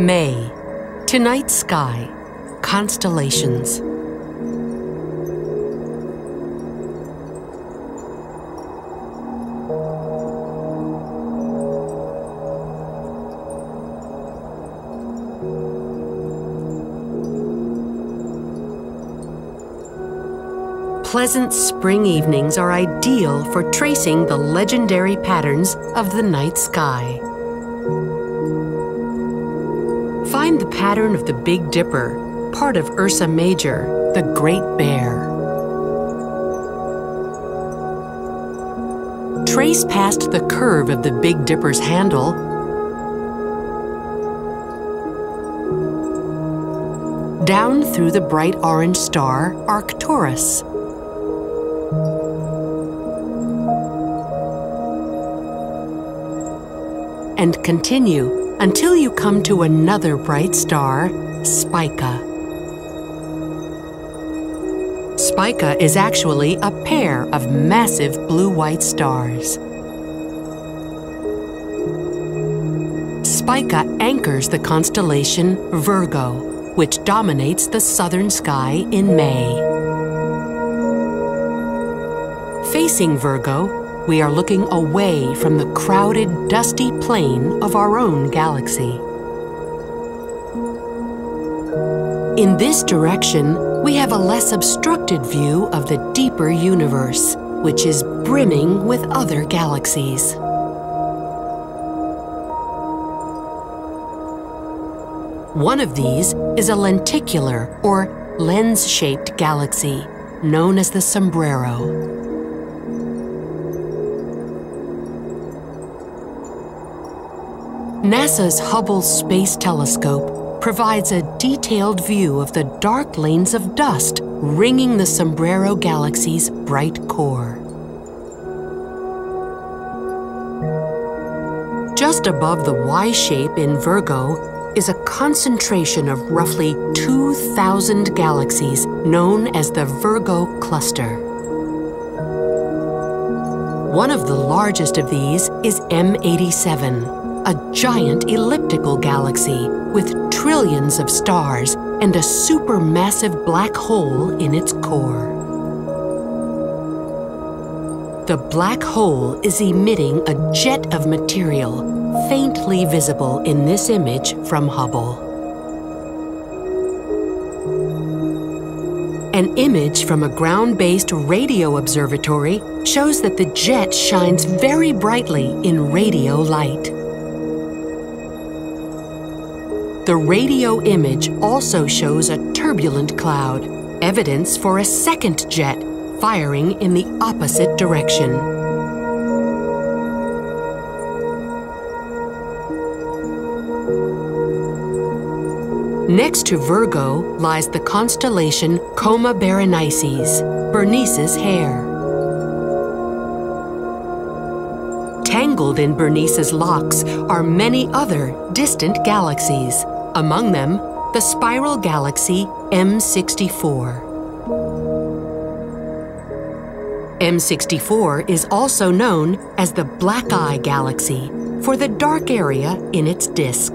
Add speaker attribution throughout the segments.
Speaker 1: May, tonight's sky, constellations. Pleasant spring evenings are ideal for tracing the legendary patterns of the night sky. Find the pattern of the Big Dipper, part of Ursa Major, the Great Bear. Trace past the curve of the Big Dipper's handle down through the bright orange star Arcturus. and continue until you come to another bright star, Spica. Spica is actually a pair of massive blue-white stars. Spica anchors the constellation Virgo, which dominates the southern sky in May. Facing Virgo we are looking away from the crowded, dusty plane of our own galaxy. In this direction, we have a less obstructed view of the deeper universe, which is brimming with other galaxies. One of these is a lenticular or lens-shaped galaxy, known as the Sombrero. NASA's Hubble Space Telescope provides a detailed view of the dark lanes of dust ringing the Sombrero Galaxy's bright core. Just above the Y shape in Virgo is a concentration of roughly 2,000 galaxies known as the Virgo Cluster. One of the largest of these is M87, a giant elliptical galaxy with trillions of stars and a supermassive black hole in its core. The black hole is emitting a jet of material faintly visible in this image from Hubble. An image from a ground-based radio observatory shows that the jet shines very brightly in radio light. The radio image also shows a turbulent cloud, evidence for a second jet firing in the opposite direction. Next to Virgo lies the constellation Coma Berenices, Bernice's hair. Tangled in Bernice's locks are many other distant galaxies, among them the spiral galaxy M64. M64 is also known as the Black Eye Galaxy for the dark area in its disk.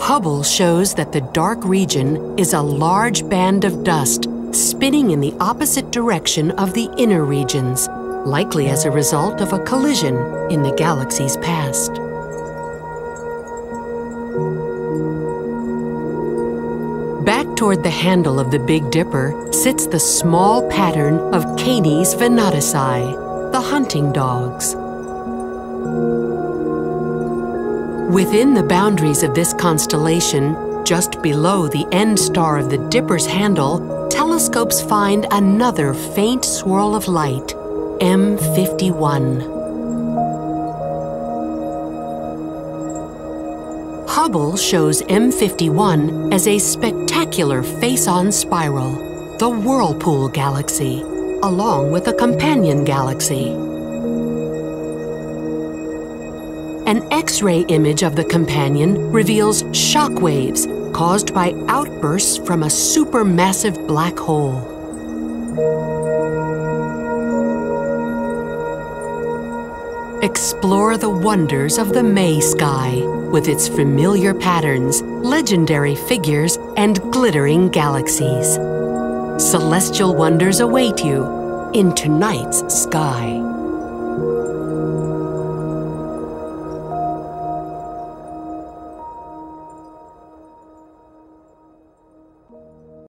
Speaker 1: Hubble shows that the dark region is a large band of dust spinning in the opposite direction of the inner regions, likely as a result of a collision in the galaxy's past. Back toward the handle of the Big Dipper sits the small pattern of Canes Venatici, the hunting dogs. Within the boundaries of this constellation, just below the end star of the Dipper's handle, telescopes find another faint swirl of light, M51. Hubble shows M51 as a spectacular face-on spiral, the Whirlpool Galaxy, along with a companion galaxy. An X-ray image of the companion reveals shock waves caused by outbursts from a supermassive black hole. Explore the wonders of the May sky with its familiar patterns, legendary figures, and glittering galaxies. Celestial wonders await you in tonight's sky.